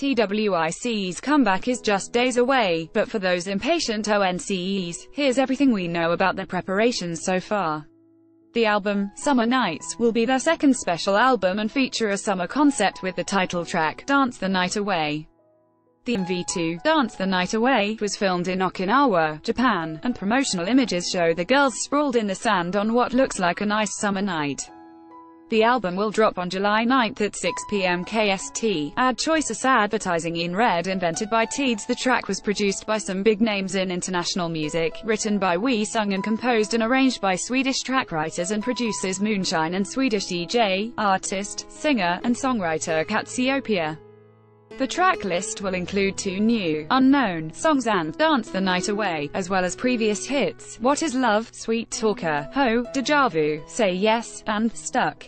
TWICE's comeback is just days away, but for those impatient ONCEs, here's everything we know about the preparations so far. The album, Summer Nights, will be their second special album and feature a summer concept with the title track, Dance the Night Away. The MV2, Dance the Night Away, was filmed in Okinawa, Japan, and promotional images show the girls sprawled in the sand on what looks like a nice summer night. The album will drop on July 9 at 6 p.m. KST. Ad Choices advertising inRead invented by Teads. The track was produced by some big names in international music, written by Wheesung and composed and arranged by Swedish track writers and producers Moonshine and Swedish DJ, artist, singer, and songwriter Cazzi Opeia. The track list will include two new, unknown, songs and Dance the Night Away, as well as previous hits, What Is Love, Sweet Talker, Ho, Deja Vu, Say Yes, and Stuck.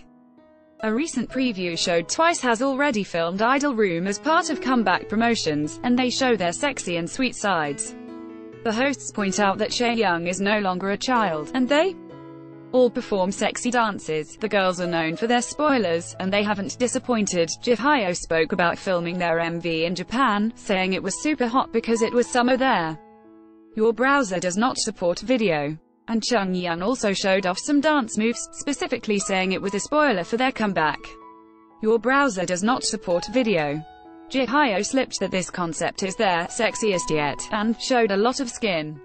A recent preview showed Twice has already filmed Idol Room as part of comeback promotions, and they show their sexy and sweet sides. The hosts point out that Chaeyoung is no longer a child, and they all perform sexy dances. The girls are known for their spoilers, and they haven't disappointed. Jihyo spoke about filming their MV in Japan, saying it was super hot because it was summer there. Your browser does not support video. And Chaeyoung also showed off some dance moves, specifically saying it was a spoiler for their comeback. Your browser does not support video. Jihyo slipped that this concept is their sexiest yet, and showed a lot of skin.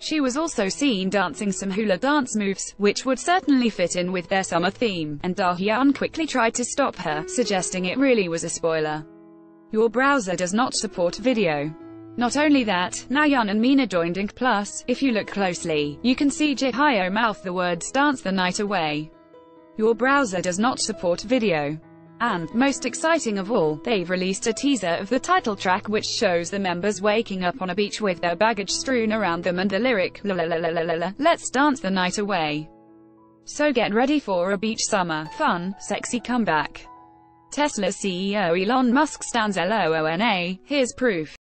She was also seen dancing some hula dance moves, which would certainly fit in with their summer theme, and Dahyun quickly tried to stop her, suggesting it really was a spoiler. Your browser does not support video. Not only that, Nayeon and Mina joined Ink Plus. If you look closely, you can see Jihyo mouth the words dance the night away. Your browser does not support video. And, most exciting of all, they've released a teaser of the title track which shows the members waking up on a beach with their baggage strewn around them and the lyric, la la la la la la, let's dance the night away. So get ready for a beach summer, fun, sexy comeback. Tesla CEO Elon Musk stands LOONA, here's proof.